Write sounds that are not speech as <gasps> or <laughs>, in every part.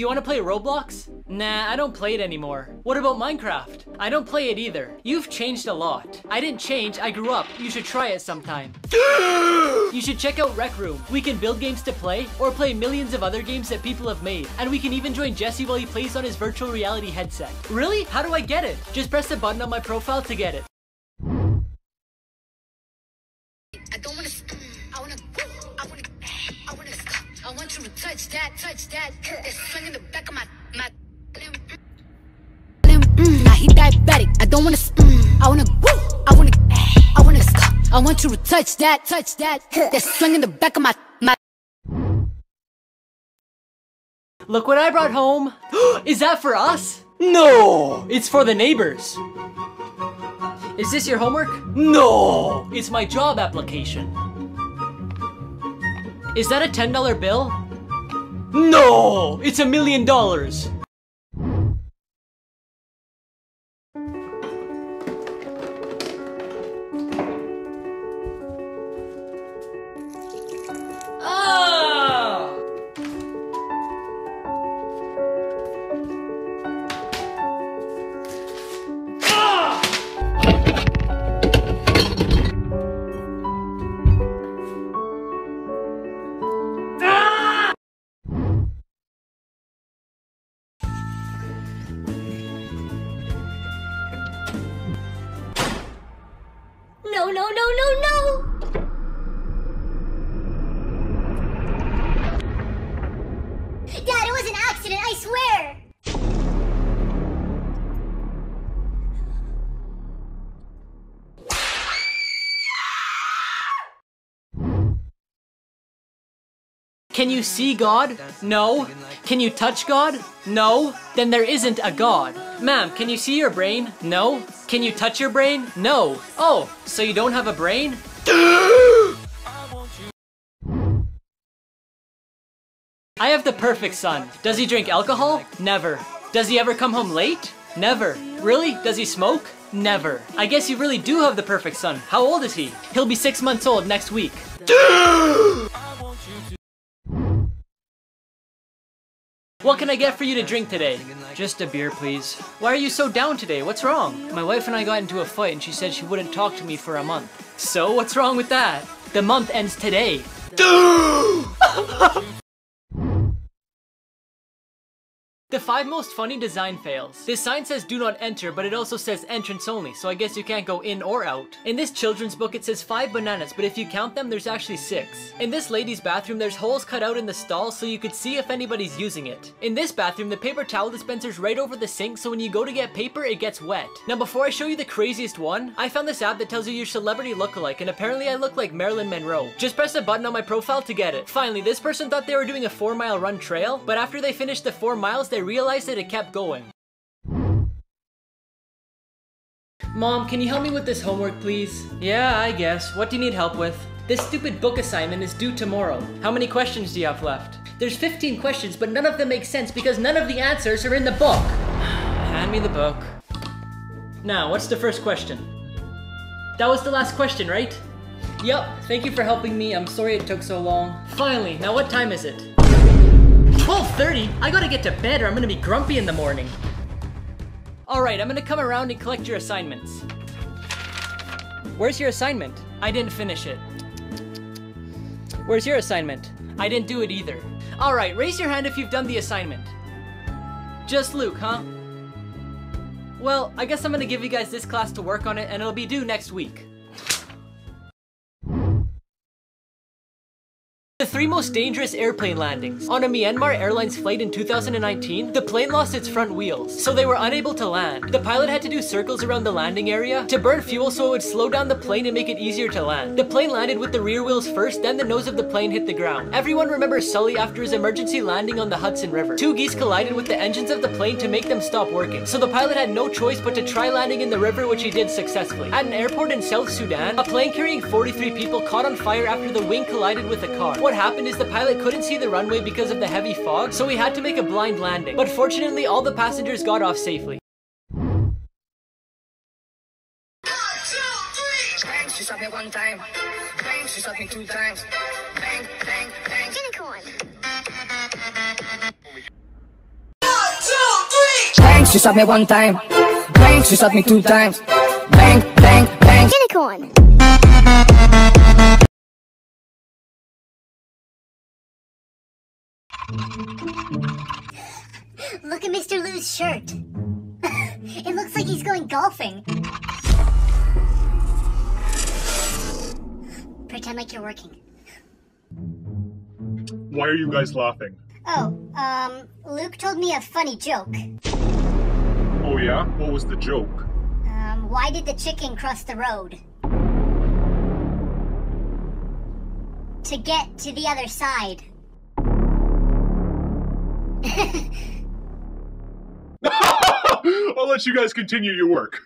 Do you want to play Roblox? Nah, I don't play it anymore. What about Minecraft? I don't play it either. You've changed a lot. I didn't change, I grew up. You should try it sometime. <gasps> you should check out Rec Room. We can build games to play, or play millions of other games that people have made. And we can even join Jesse while he plays on his virtual reality headset. Really? How do I get it? Just press the button on my profile to get it. Want you to touch that, touch that. That swing in the back of my, my. Mm, Now he diabetic. I don't wanna, mm, I wanna, I wanna, I wanna, I want you to touch that, touch that. That swing in the back of my, my. Look what I brought home. <gasps> Is that for us? No, it's for the neighbors. Is this your homework? No, it's my job application. Is that a $10 bill? No, it's a million dollars. No, no, no, no, Can you see God? No. Can you touch God? No. Then there isn't a God. Ma'am, can you see your brain? No. Can you touch your brain? No. Oh, so you don't have a brain? I have the perfect son. Does he drink alcohol? Never. Does he ever come home late? Never. Really? Does he smoke? Never. I guess you really do have the perfect son. How old is he? He'll be six months old next week. <gasps> <gasps> What can I get for you to drink today? Just a beer, please. Why are you so down today? What's wrong? My wife and I got into a fight and she said she wouldn't talk to me for a month. So, what's wrong with that? The month ends today. <laughs> The five most funny design fails. This sign says do not enter, but it also says entrance only, so I guess you can't go in or out. In this children's book, it says five bananas, but if you count them, there's actually six. In this lady's bathroom, there's holes cut out in the stall so you could see if anybody's using it. In this bathroom, the paper towel dispenser's right over the sink, so when you go to get paper, it gets wet. Now, before I show you the craziest one, I found this app that tells you your celebrity lookalike, and apparently I look like Marilyn Monroe. Just press a button on my profile to get it. Finally, this person thought they were doing a four mile run trail, but after they finished the four miles, they realized that it kept going. Mom, can you help me with this homework, please? Yeah, I guess. What do you need help with? This stupid book assignment is due tomorrow. How many questions do you have left? There's 15 questions, but none of them make sense because none of the answers are in the book. <sighs> Hand me the book. Now, what's the first question? That was the last question, right? Yup, thank you for helping me. I'm sorry it took so long. Finally, now what time is it? 12.30? I gotta get to bed or I'm gonna be grumpy in the morning. Alright, I'm gonna come around and collect your assignments. Where's your assignment? I didn't finish it. Where's your assignment? I didn't do it either. Alright, raise your hand if you've done the assignment. Just Luke, huh? Well, I guess I'm gonna give you guys this class to work on it and it'll be due next week. Three most dangerous airplane landings. On a Myanmar Airlines flight in 2019, the plane lost its front wheels, so they were unable to land. The pilot had to do circles around the landing area to burn fuel so it would slow down the plane and make it easier to land. The plane landed with the rear wheels first, then the nose of the plane hit the ground. Everyone remembers Sully after his emergency landing on the Hudson River. Two geese collided with the engines of the plane to make them stop working, so the pilot had no choice but to try landing in the river which he did successfully. At an airport in South Sudan, a plane carrying 43 people caught on fire after the wing collided with a car. What happened is the pilot couldn't see the runway because of the heavy fog, so he had to make a blind landing. But fortunately, all the passengers got off safely. Bang, she shot me one time. Bang, she shot me two times. Bang, bang, bang. Unicorn! One, two, three! Bang, she shot me one time. Bang, she shot me two times. Bang, bang, bang. Unicorn. Look at Mr. Lou's shirt. <laughs> it looks like he's going golfing. Pretend like you're working. Why are you guys laughing? Oh, um, Luke told me a funny joke. Oh yeah? What was the joke? Um, why did the chicken cross the road? To get to the other side. <laughs> I'll let you guys continue your work.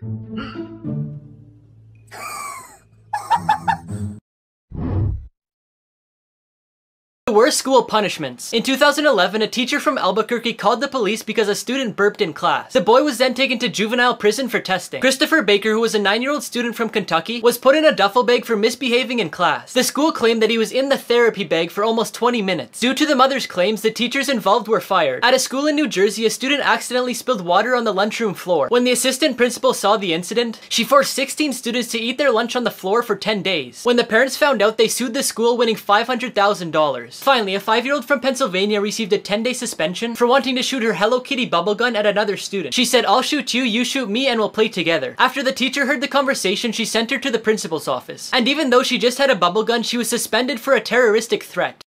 Worst school punishments. In 2011, a teacher from Albuquerque called the police because a student burped in class. The boy was then taken to juvenile prison for testing. Christopher Baker, who was a 9-year-old student from Kentucky, was put in a duffel bag for misbehaving in class. The school claimed that he was in the therapy bag for almost 20 minutes. Due to the mother's claims, the teachers involved were fired. At a school in New Jersey, a student accidentally spilled water on the lunchroom floor. When the assistant principal saw the incident, she forced 16 students to eat their lunch on the floor for 10 days. When the parents found out, they sued the school winning $500,000. Finally, a 5-year-old from Pennsylvania received a 10-day suspension for wanting to shoot her Hello Kitty bubble gun at another student. She said, I'll shoot you, you shoot me, and we'll play together. After the teacher heard the conversation, she sent her to the principal's office. And even though she just had a bubble gun, she was suspended for a terroristic threat.